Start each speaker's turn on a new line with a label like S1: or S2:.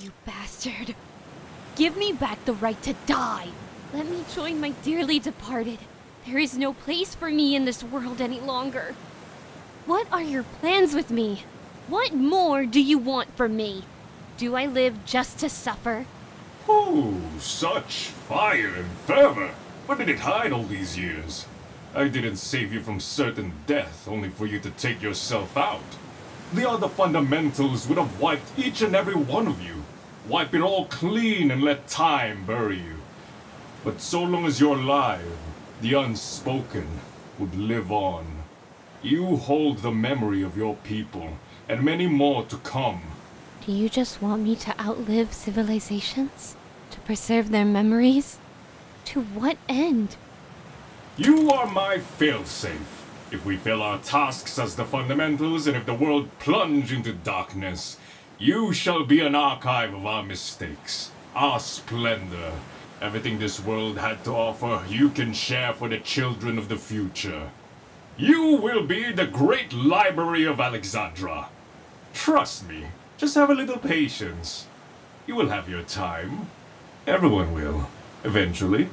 S1: You bastard. Give me back the right to die. Let me join my dearly departed. There is no place for me in this world any longer. What are your plans with me? What more do you want from me? Do I live just to suffer?
S2: Oh, such fire and fervor! Where did it hide all these years? I didn't save you from certain death only for you to take yourself out. The other fundamentals would have wiped each and every one of you. Wipe it all clean and let time bury you. But so long as you're alive, the unspoken would live on. You hold the memory of your people, and many more to come.
S1: Do you just want me to outlive civilizations? To preserve their memories? To what end?
S2: You are my failsafe. If we fail our tasks as the fundamentals, and if the world plunge into darkness, you shall be an archive of our mistakes, our splendor. Everything this world had to offer, you can share for the children of the future. You will be the great library of Alexandra. Trust me, just have a little patience. You will have your time. Everyone will, eventually.